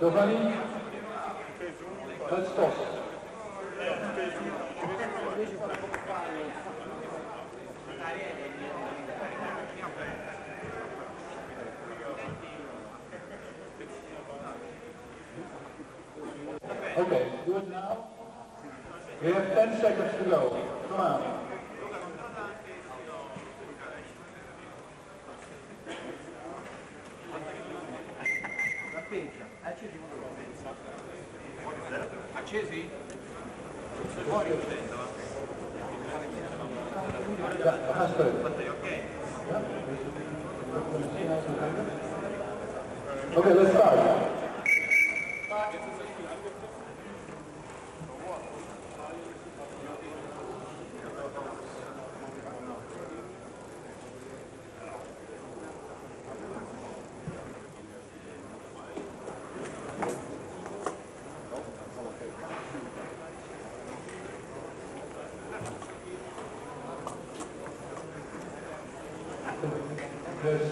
Giovanni? Okay, do it now. We have 10 seconds to go. Come on.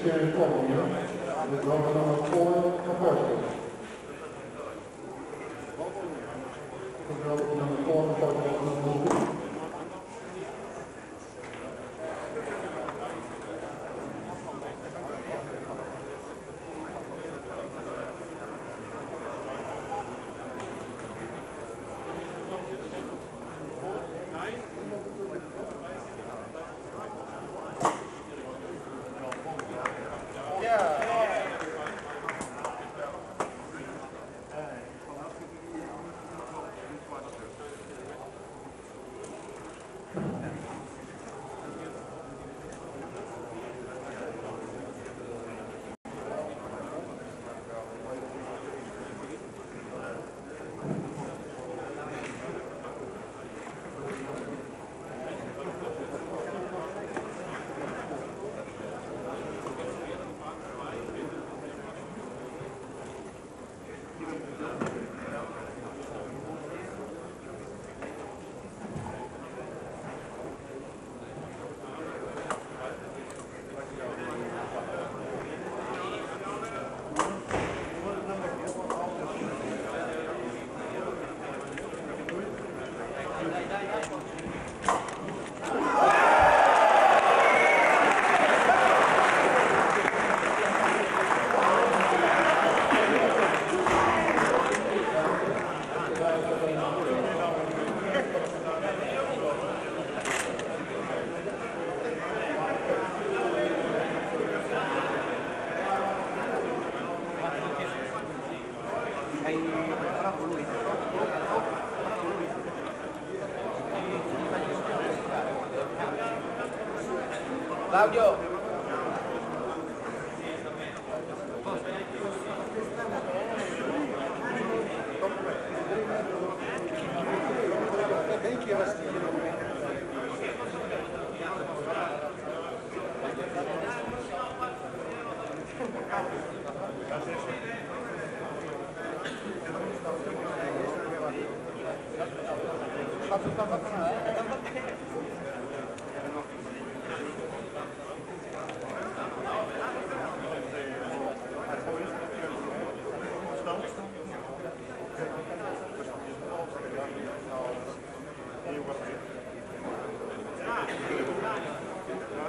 Como? Claudio!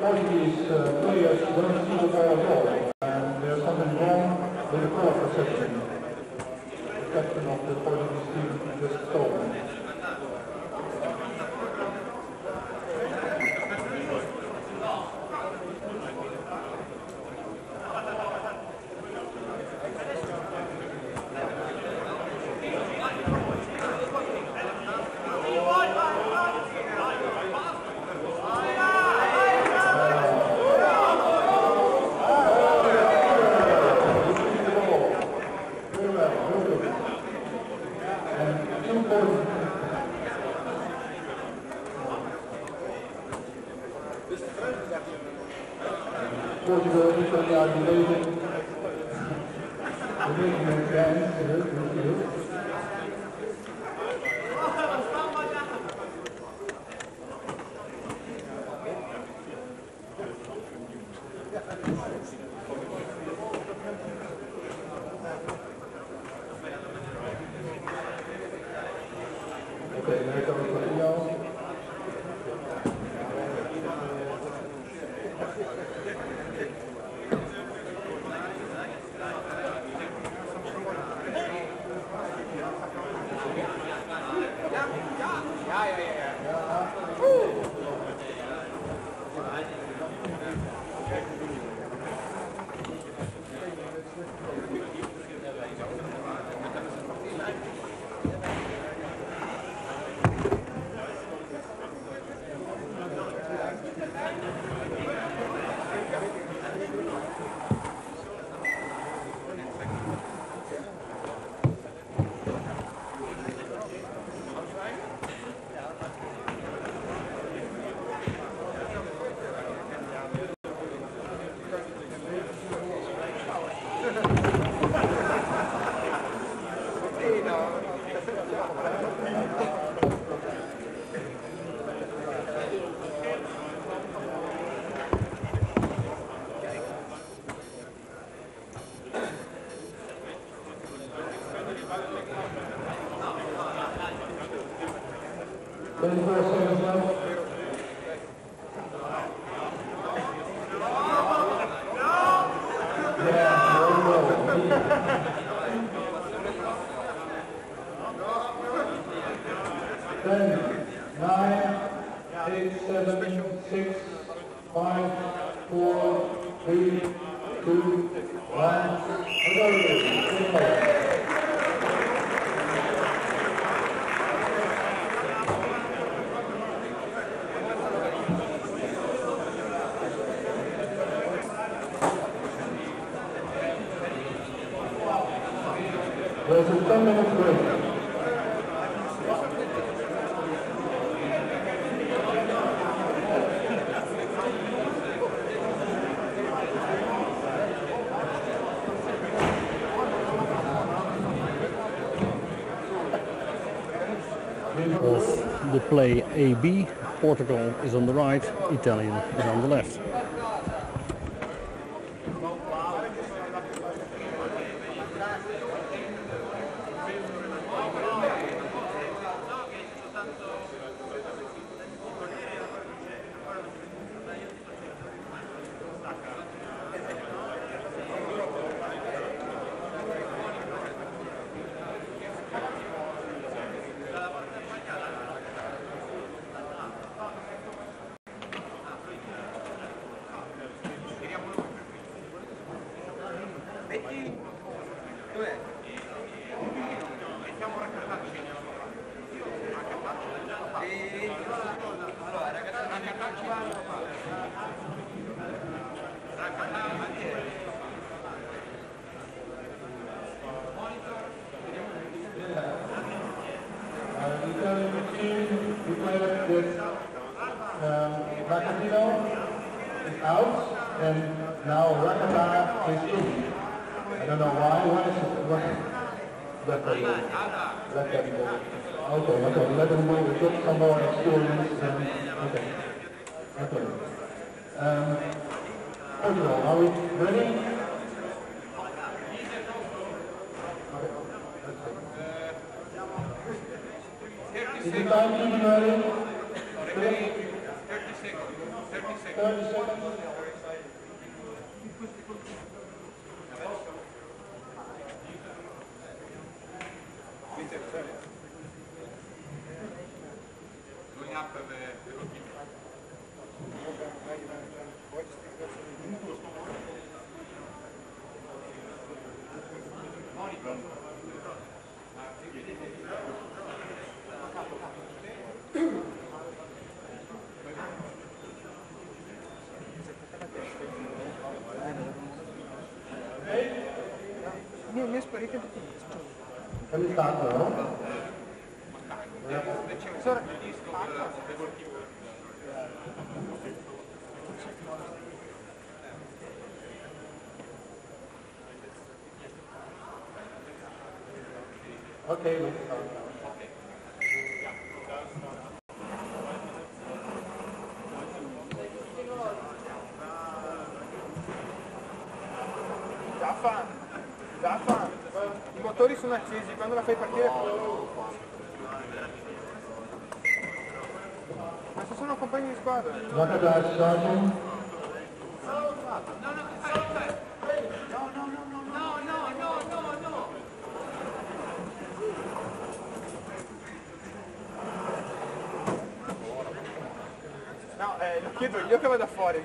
Portuguese players were still Portugal, Italy are related. ai, ai, ai. There's a 10 minute break. of the play AB. Portugal is on the right, Italian is on the left. Rakatino is out and now Rakata is in. I don't know why. Why is it? Why? Let them go. Let go. Okay, okay. Let them go. We get some more experience. And, okay. Okay. Um, Portugal, are we ready? Let's go. Is the time keeping ready? Então, ele já... sparite tutti gli È no? Motori sono accesi, quando la fai partire... Ma se sono compagni di squadra? Rakata starting. No, eh, lo chiedo io che vado fuori.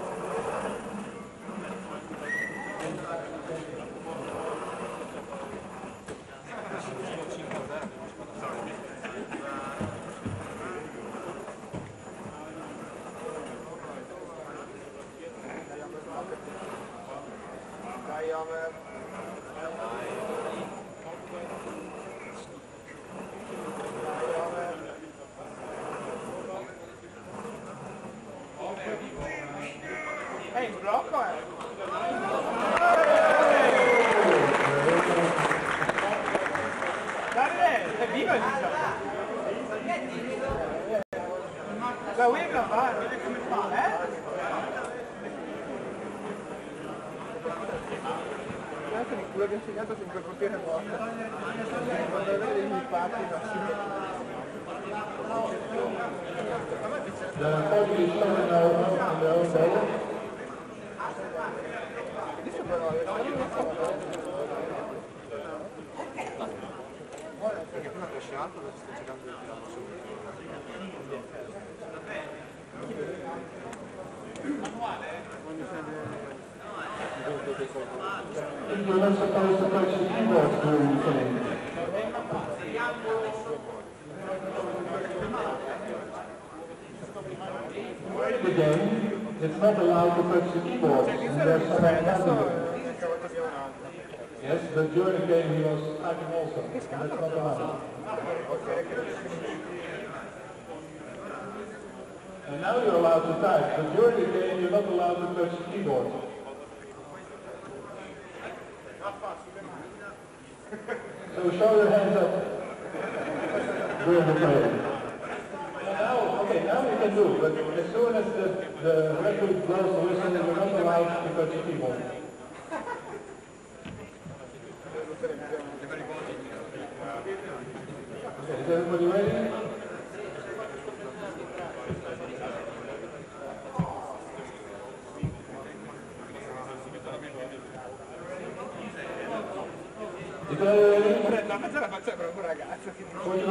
prima cresce sto cercando di tirarlo su. You're not supposed to touch the keyboards during game. During the game, it's not allowed to touch the keyboards. And but during the game he was typing also. And that's not allowed. And now you're allowed to type, but during the game you're not allowed to touch the keyboard. So show your hands up during the play. Now, okay, now we can do, but as soon as the, the referee blows the whistle, you're not allowed to touch the keyboard. Gracias.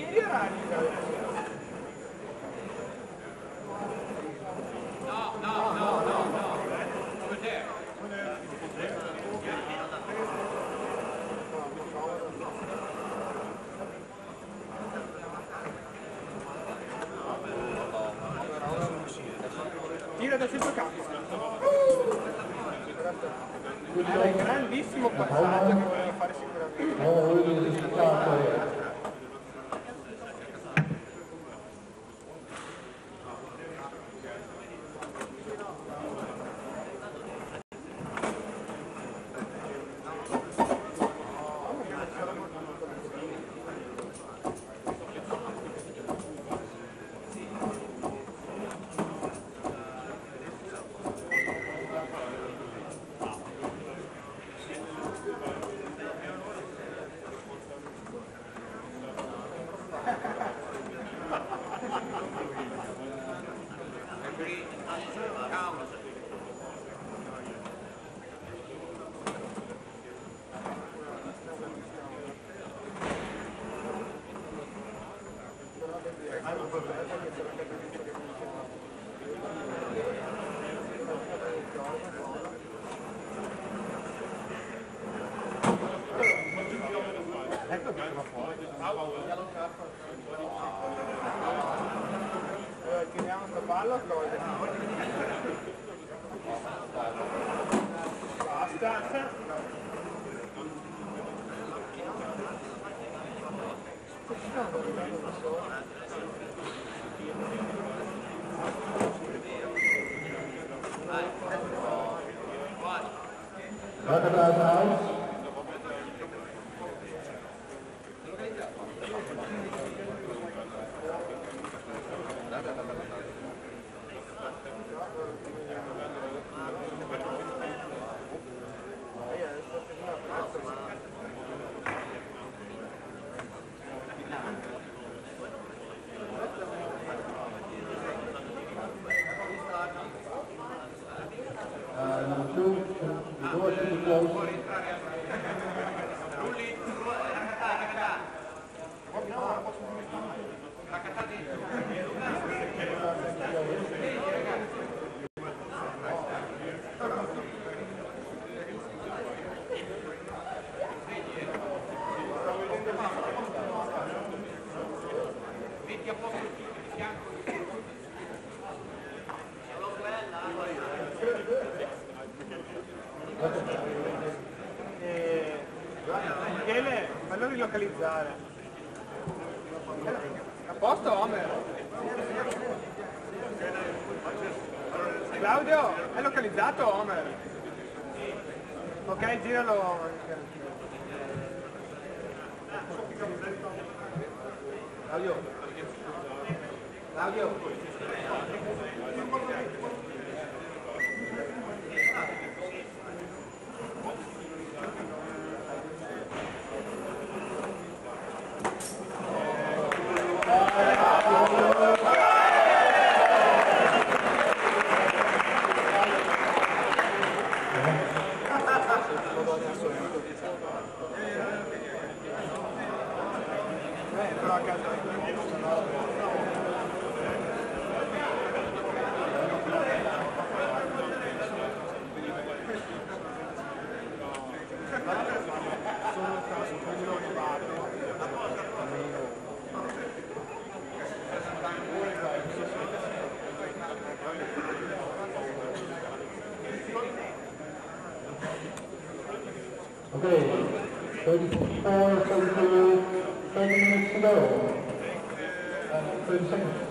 Davide che vieni a ragni, Davide. No, no, no, no, no. Over there. Tira da centrocampo. Era il grandissimo passaggio Gracias. Fallo rilocalizzare. A posto Homer? Claudio, è localizzato Homer? Ok, giralo. Claudio. Claudio. Eh, Okay, 34, 32, 30 minutes to go. And 30 seconds.